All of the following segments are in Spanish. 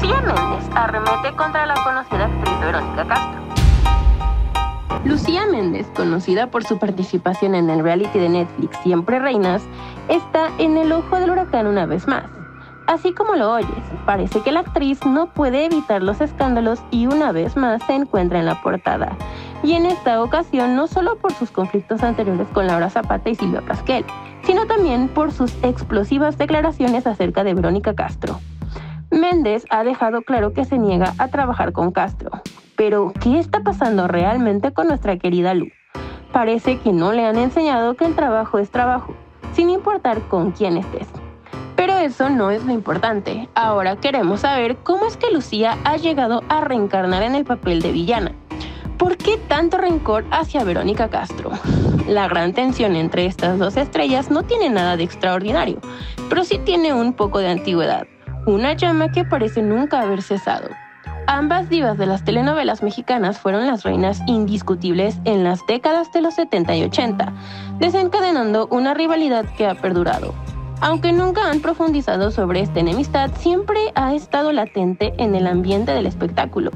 Lucía Méndez arremete contra la conocida actriz Verónica Castro. Lucía Méndez, conocida por su participación en el reality de Netflix Siempre Reinas, está en el ojo del huracán una vez más. Así como lo oyes, parece que la actriz no puede evitar los escándalos y una vez más se encuentra en la portada. Y en esta ocasión no solo por sus conflictos anteriores con Laura Zapata y Silvia Pasquel, sino también por sus explosivas declaraciones acerca de Verónica Castro. Méndez ha dejado claro que se niega a trabajar con Castro. Pero, ¿qué está pasando realmente con nuestra querida Lu? Parece que no le han enseñado que el trabajo es trabajo, sin importar con quién estés. Pero eso no es lo importante. Ahora queremos saber cómo es que Lucía ha llegado a reencarnar en el papel de villana. ¿Por qué tanto rencor hacia Verónica Castro? La gran tensión entre estas dos estrellas no tiene nada de extraordinario, pero sí tiene un poco de antigüedad, una llama que parece nunca haber cesado. Ambas divas de las telenovelas mexicanas fueron las reinas indiscutibles en las décadas de los 70 y 80, desencadenando una rivalidad que ha perdurado. Aunque nunca han profundizado sobre esta enemistad, siempre ha estado latente en el ambiente del espectáculo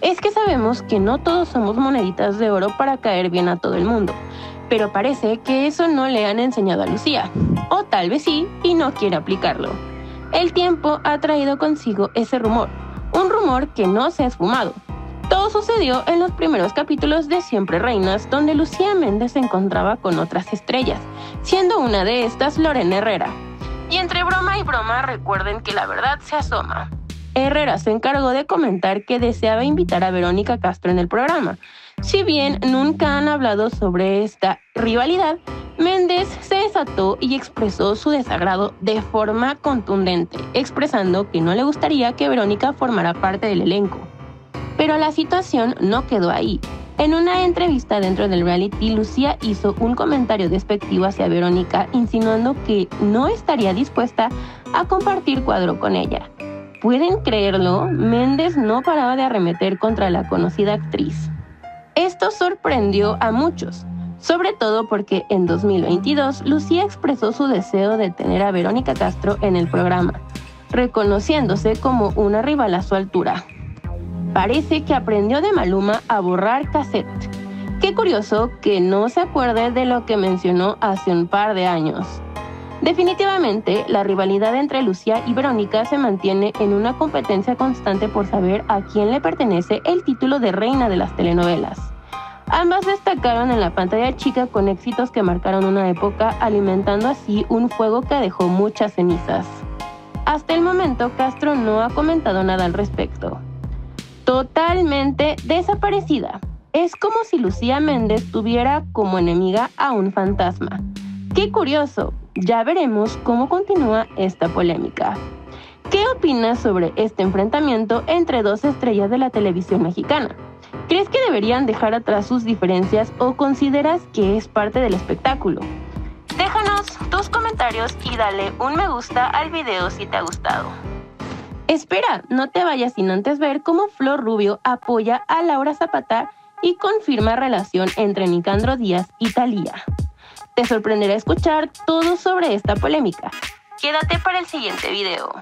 es que sabemos que no todos somos moneditas de oro para caer bien a todo el mundo, pero parece que eso no le han enseñado a Lucía, o tal vez sí, y no quiere aplicarlo. El tiempo ha traído consigo ese rumor, un rumor que no se ha esfumado. Todo sucedió en los primeros capítulos de Siempre Reinas, donde Lucía Méndez se encontraba con otras estrellas, siendo una de estas Lorena Herrera. Y entre broma y broma recuerden que la verdad se asoma. Herrera se encargó de comentar que deseaba invitar a Verónica Castro en el programa. Si bien nunca han hablado sobre esta rivalidad, Méndez se desató y expresó su desagrado de forma contundente, expresando que no le gustaría que Verónica formara parte del elenco. Pero la situación no quedó ahí. En una entrevista dentro del reality, Lucía hizo un comentario despectivo hacia Verónica, insinuando que no estaría dispuesta a compartir cuadro con ella. ¿Pueden creerlo? Méndez no paraba de arremeter contra la conocida actriz. Esto sorprendió a muchos, sobre todo porque en 2022 Lucía expresó su deseo de tener a Verónica Castro en el programa, reconociéndose como una rival a su altura. Parece que aprendió de Maluma a borrar cassette. Qué curioso que no se acuerde de lo que mencionó hace un par de años. Definitivamente, la rivalidad entre Lucía y Verónica se mantiene en una competencia constante por saber a quién le pertenece el título de reina de las telenovelas. Ambas destacaron en la pantalla chica con éxitos que marcaron una época, alimentando así un fuego que dejó muchas cenizas. Hasta el momento, Castro no ha comentado nada al respecto. Totalmente desaparecida. Es como si Lucía Méndez tuviera como enemiga a un fantasma. Qué curioso, ya veremos cómo continúa esta polémica. ¿Qué opinas sobre este enfrentamiento entre dos estrellas de la televisión mexicana? ¿Crees que deberían dejar atrás sus diferencias o consideras que es parte del espectáculo? Déjanos tus comentarios y dale un me gusta al video si te ha gustado. Espera, no te vayas sin antes ver cómo Flor Rubio apoya a Laura Zapata y confirma relación entre Nicandro Díaz y Talía. Te sorprenderá escuchar todo sobre esta polémica. Quédate para el siguiente video.